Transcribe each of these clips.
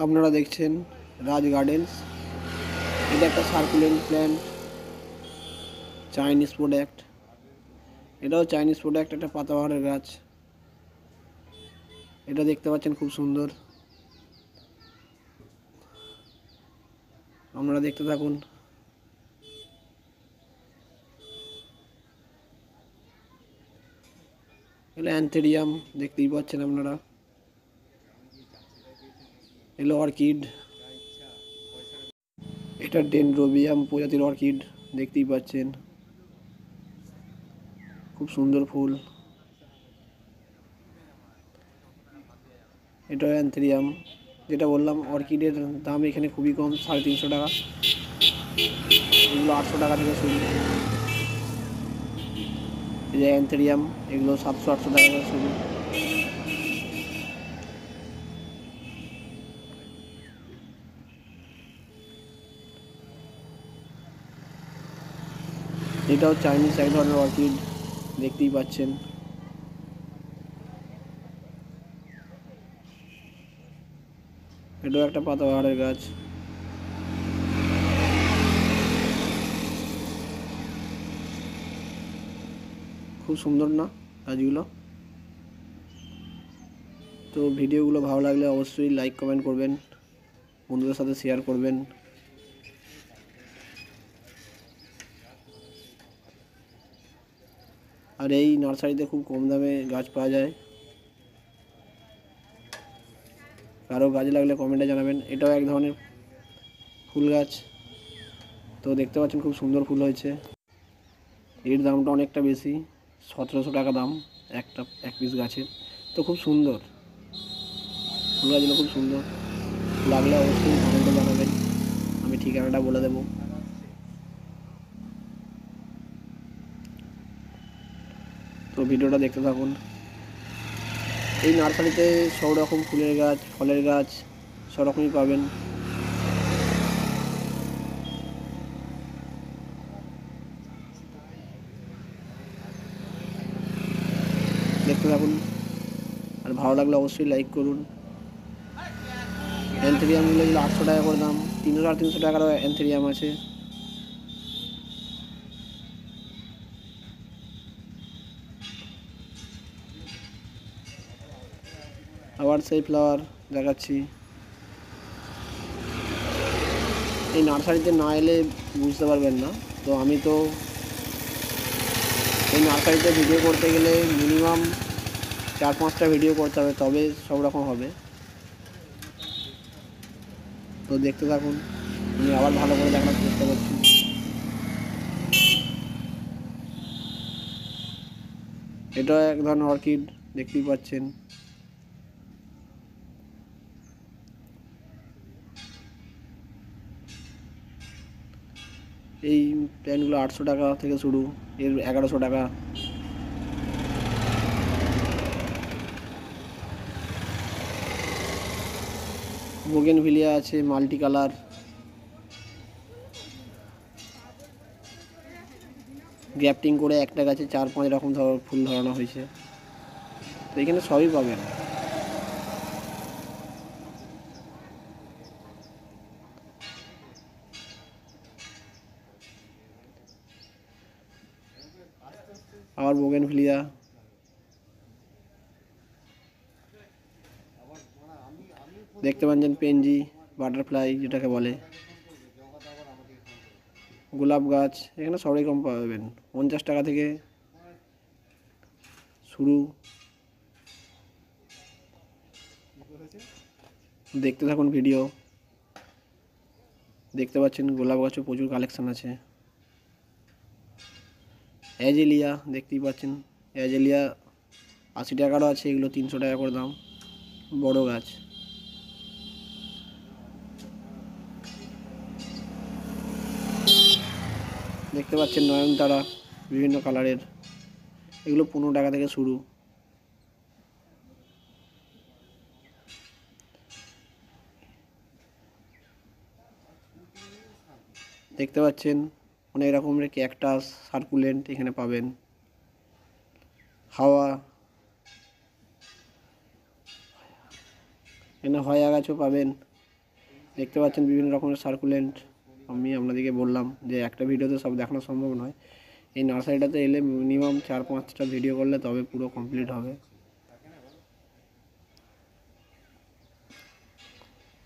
আপনারা দেখছেন রাজ গার্ডেন্স। এটা একটা সার্কুলেন্ট প্ল্যান্ট চাইনিজ প্রোডাক্ট। এটাও চাইনিজ প্রোডাক্ট, একটা পাতাবাহারের গাছ। এটা দেখতে পাচ্ছেন খুব সুন্দর। আপনারা দেখতে থাকুন। এগুলো অ্যান্থেরিয়াম, দেখতেই পাচ্ছেন আপনারা। এগুলো অর্কিড। এটা ডেনড্রোবিয়াম প্রজাতির অর্কিড, দেখতেই পাচ্ছেন। খুব সুন্দর ফুল। এটা অ্যান্থেরিয়াম, যেটা বললাম অর্কিডের দাম এখানে খুবই কম, সাড়ে তিনশো টাকা। এগুলো আটশো টাকা থেকে শুরু। এই যে অ্যান্থেরিয়াম, এগুলো সাতশো, আটশো টাকা থেকে শুরু। এটাও চাইনিজ এক ধরনের অর্কিড দেখতেই পাচ্ছেন। এটাও একটা পাতাবাহারের গাছ। খুব সুন্দর না গাছগুলো? তো ভিডিওগুলো ভালো লাগলে অবশ্যই লাইক কমেন্ট করবেন, বন্ধুদের সাথে শেয়ার করবেন। আর এই নার্সারিতে খুব কম দামে গাছ পাওয়া যায়। কারও গাছ লাগলে কমেন্টে জানাবেন। এটাও এক ধরনের ফুল গাছ। তো দেখতে পাচ্ছেন খুব সুন্দর ফুল হয়েছে। এর দামটা অনেকটা বেশি, সতেরোশো টাকা দাম একটা, এক পিস গাছের। তো খুব সুন্দর। ফুল গাছগুলো খুব সুন্দর। লাগলে অবশ্যই কমেন্টে জানাবেন। আমি ঠিকানাটা বলে দেবো। তো ভিডিওটা দেখতে থাকুন। এই নার্সারিতে সব রকম ফুলের গাছ, ফলের গাছ সব রকমই পাবেন। দেখতে থাকুন। আর ভালো লাগলে অবশ্যই লাইক করুন। অ্যান্থেরিয়ামগুলো আটশো টাকা করে দাম। তিনশো সাড়ে তিনশো টাকারও অ্যান্থেরিয়াম আছে। আবার সেই ফ্লাওয়ার দেখাচ্ছি। এই নার্সারিতে না এলে বুঝতে পারবেন না। তো আমি তো এই নার্সারিতে ভিডিও করতে গেলে মিনিমাম চার পাঁচটা ভিডিও করতে হবে, তবে সব রকম হবে। তো দেখতে থাকুন, আমি আবার ভালো করে দেখানোর চেষ্টা করছি। এটা এক ধরনের অর্কিড দেখতেই পাচ্ছেন। এই প্যান্টগুলো আটশো টাকা থেকে শুরু, এর এগারোশো টাকা। বোগেন ভিলিয়া আছে মাল্টি কালার গ্যাপটিং করে একটা গাছে চার পাঁচ রকম ধর ফুল ধরানো হয়েছে। তো এখানে সবই পাবেন। আবার বোগেন ভিলিয়া দেখতে পাচ্ছেন পেনজি, বাটারফ্লাই যেটাকে বলে। গোলাপ গাছ, এখানে সব রকম পাবেন। পঞ্চাশ টাকা থেকে শুরু। দেখতে থাকুন ভিডিও। দেখতে পাচ্ছেন গোলাপ গাছও প্রচুর কালেকশান আছে। অ্যাজেলিয়া দেখতেই পাচ্ছেন। অ্যাজেলিয়া আশি টাকারও আছে, এগুলো তিনশো টাকা করে দাম। বড় গাছ। দেখতে পাচ্ছেন নয়নতারা, বিভিন্ন কালারের। এগুলো পনেরো টাকা থেকে শুরু। দেখতে পাচ্ছেন অনেক রকমের ক্যাকটাস সার্কুলেন্ট এখানে পাবেন। হাওয়া। এখানে হয়া গাছও পাবেন। দেখতে পাচ্ছেন বিভিন্ন রকমের সার্কুলেন্ট। আমি আপনাদেরকে বললাম যে একটা ভিডিওতে সব দেখানো সম্ভব নয়। এই নার্সারিটাতে এলে মিনিমাম চার পাঁচটা ভিডিও করলে তবে পুরো কমপ্লিট হবে।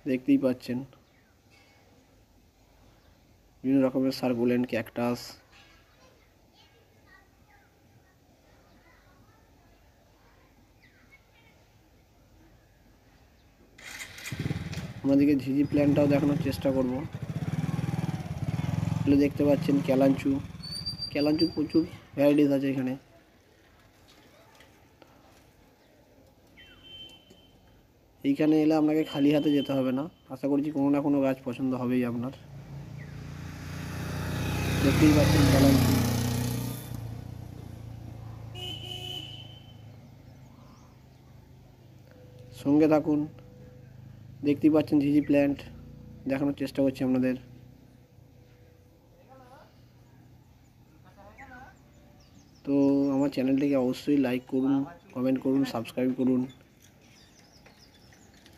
দেখতেই পাচ্ছেন। বিভিন্ন রকমের সার্কুলেন্ট ক্যাকটাস। আমাদেরকে ঝিঝি প্ল্যানটাও দেখানোর চেষ্টা করব। এগুলো দেখতে পাচ্ছেন ক্যালাঞ্চু ক্যালাঞ্চু প্রচুর ভ্যারাইটিস আছে এখানে। এইখানে এলে আপনাকে খালি হাতে যেতে হবে না। আশা করছি কোনো না কোনো গাছ পছন্দ হবেই আপনার। দেখতেই পাচ্ছেন ক্যালাঞ্চু সঙ্গে থাকুন, দেখতেই পাচ্ছেন ঝিঝি প্ল্যান্ট, দেখানোর চেষ্টা করছি আপনাদের। তো আমার চ্যানেলটিকে অবশ্যই লাইক করুন কমেন্ট করুন সাবস্ক্রাইব করুন।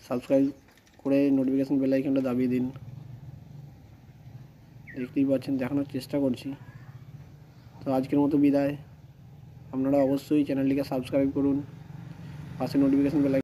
সাবস্ক্রাইব করে নোটিফিকেশান বেল আইকনটা দাবিয়ে দিন। দেখতেই পাচ্ছেন, দেখানোর চেষ্টা করছি। তো আজকের মতো বিদায়। আপনারা অবশ্যই চ্যানেলটিকে সাবস্ক্রাইব করুন, পাশে নোটিফিকেশান বেল